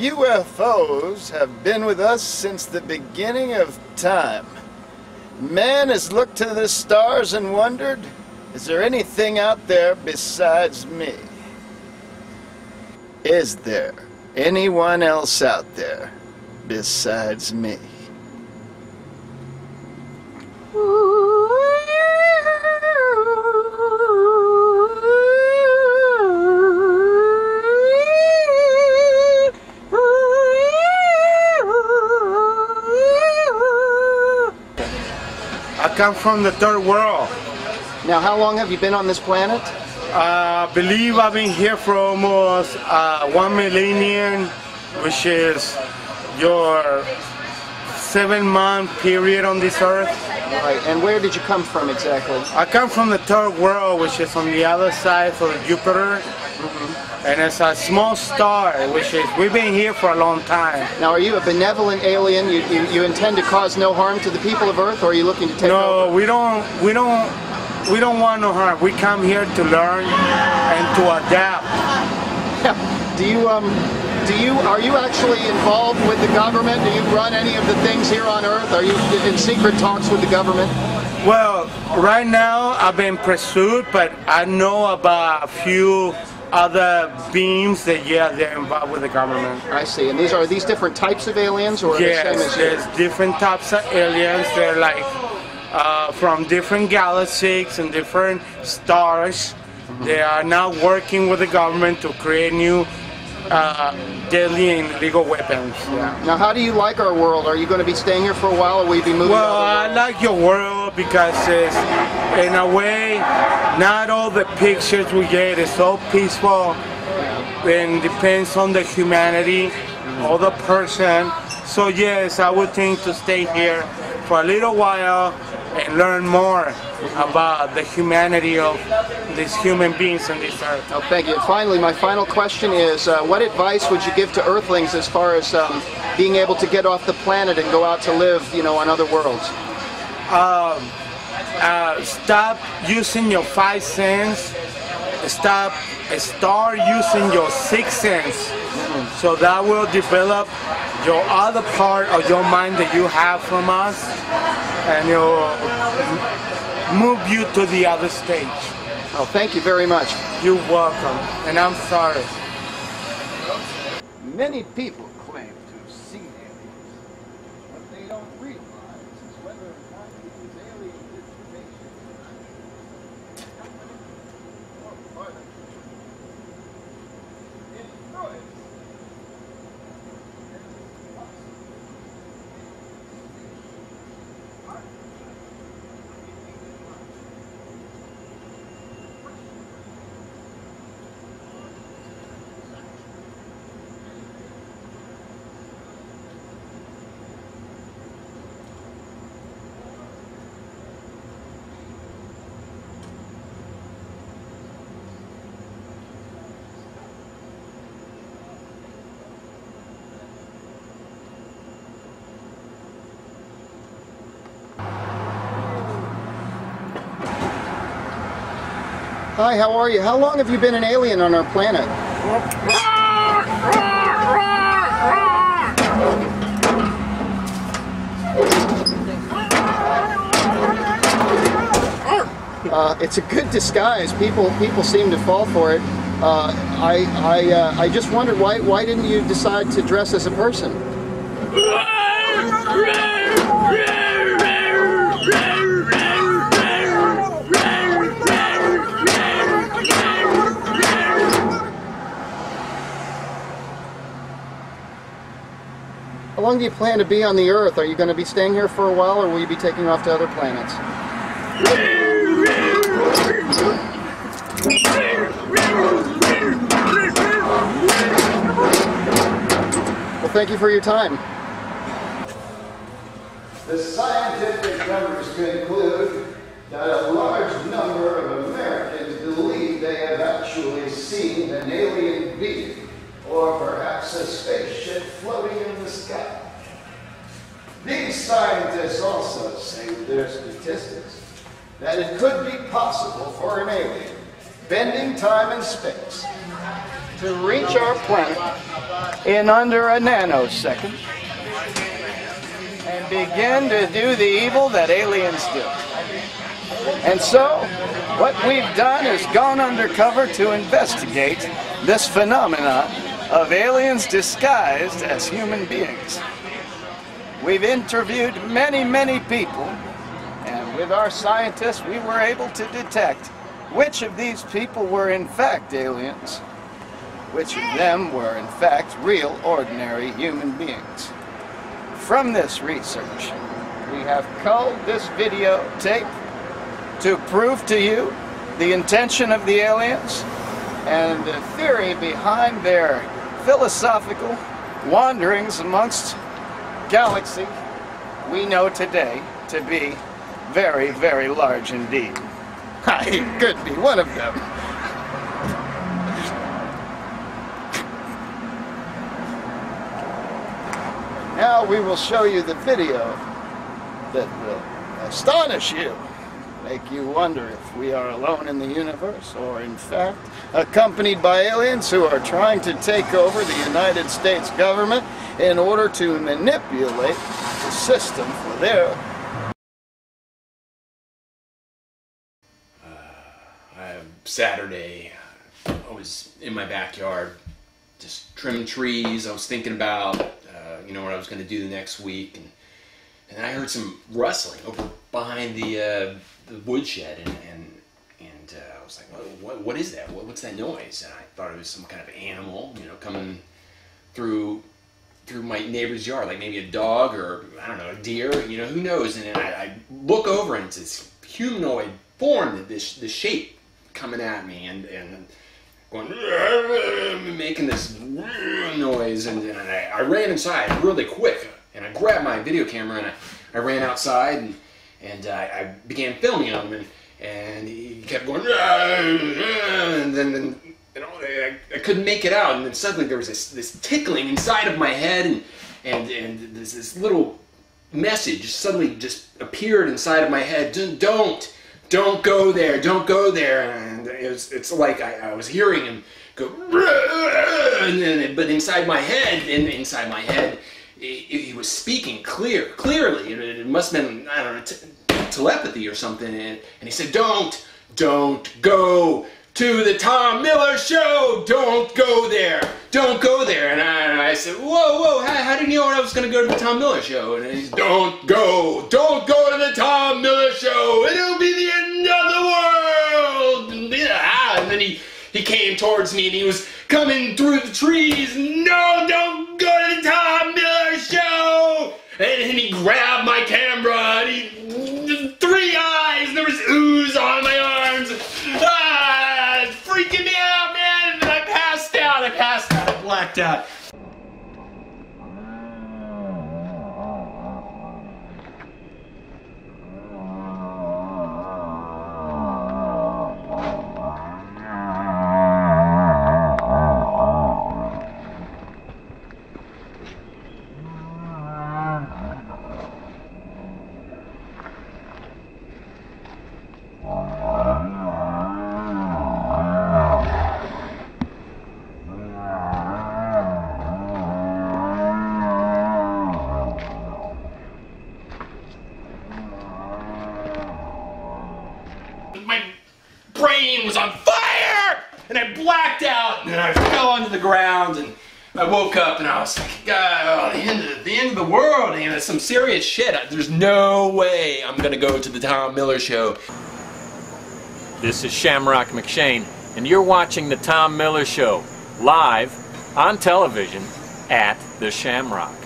UFOs have been with us since the beginning of time. Man has looked to the stars and wondered, is there anything out there besides me? Is there anyone else out there besides me? Come from the third world. Now, how long have you been on this planet? I uh, believe I've been here for almost uh, one millennium, which is your seven month period on this earth. Right, and where did you come from exactly? I come from the third world, which is on the other side of Jupiter. Mm -hmm. And it's a small star, which is, we've been here for a long time. Now, are you a benevolent alien? You, you, you intend to cause no harm to the people of Earth, or are you looking to take no, over? No, we don't, we don't, we don't want no harm. We come here to learn and to adapt. Yeah. Do you, um, do you, are you actually involved with the government? Do you run any of the things here on Earth? Are you in secret talks with the government? Well, right now I've been pursued, but I know about a few other beings that yeah they're involved with the government. I see. And these are these different types of aliens or yes, the same as there's different types of aliens. They're like uh, from different galaxies and different stars. Mm -hmm. They are now working with the government to create new uh, deadly and illegal weapons. Yeah. Now, how do you like our world? Are you going to be staying here for a while, or will you be moving? Well, I like your world because it's, in a way, not all the pictures we get is so peaceful. And depends on the humanity or the person. So yes, I would think to stay here for a little while and learn more about the humanity of these human beings on this earth. Oh, thank you. Finally, my final question is, uh, what advice would you give to Earthlings as far as um, being able to get off the planet and go out to live, you know, on other worlds? Um, uh, stop using your five sense. Stop. Start using your sixth sense. So that will develop your other part of your mind that you have from us, and you'll move you to the other stage. Oh, thank you very much. You're welcome, and I'm sorry. Many people claim to have seen aliens. What they don't realize is whether or not these alien visitations or part of destroys Hi, how are you? How long have you been an alien on our planet? Uh, it's a good disguise. People people seem to fall for it. Uh, I I uh, I just wondered why why didn't you decide to dress as a person? How long do you plan to be on the Earth? Are you going to be staying here for a while or will you be taking off to other planets? Well, thank you for your time. The scientific numbers conclude that a large number of Americans believe they have actually seen an alien being or perhaps a spaceship floating in the sky. These scientists also say with their statistics that it could be possible for an alien bending time and space to reach our planet in under a nanosecond and begin to do the evil that aliens do. And so, what we've done is gone undercover to investigate this phenomenon of aliens disguised as human beings. We've interviewed many, many people, and with our scientists, we were able to detect which of these people were in fact aliens, which of them were in fact real, ordinary human beings. From this research, we have culled this videotape to prove to you the intention of the aliens and the theory behind their philosophical wanderings amongst galaxy we know today to be very, very large indeed. I could be one of them. Now we will show you the video that will astonish you, make you wonder if we are alone in the universe or in fact accompanied by aliens who are trying to take over the United States government in order to manipulate the system for their uh, Saturday, I was in my backyard, just trimming trees. I was thinking about, uh, you know, what I was going to do the next week, and and I heard some rustling over behind the uh, the woodshed, and and and uh, I was like, what, what, what is that? What, what's that noise? And I thought it was some kind of animal, you know, coming through through my neighbor's yard, like maybe a dog or I don't know, a deer, you know, who knows? And then I, I look over and it's this humanoid form, this the shape coming at me and and going making this noise, and, and I, I ran inside really quick, and I grabbed my video camera and I, I ran outside and and I, I began filming him and and he kept going and then. then you know, I, I couldn't make it out, and then suddenly there was this, this tickling inside of my head, and and and this, this little message suddenly just appeared inside of my head. Don't, don't go there, don't go there, and it was, it's like I, I was hearing him go, and then, but inside my head, and inside my head, he, he was speaking clear, clearly. It, must have been I don't know. Telepathy or something and, and he said don't don't go to the Tom Miller show. Don't go there. Don't go there. And I, and I said, whoa, whoa, how, how, did you know I was going to go to the Tom Miller show? And he's, don't go. Don't go to the Tom Miller show. It'll be the end of the world. And, yeah, ah, and then he, he came towards me and he was coming through the trees. No, don't my camera and he, three eyes, there was ooze on my arms. Ah, it's freaking me out, man. And I passed out. I passed out. I blacked out. My brain was on fire and I blacked out and then I fell onto the ground and I woke up and I was like, God, oh, the end of the end of the world, and it's some serious shit. There's no way I'm gonna go to the Tom Miller show. This is Shamrock McShane, and you're watching The Tom Miller Show, live on television at The Shamrock.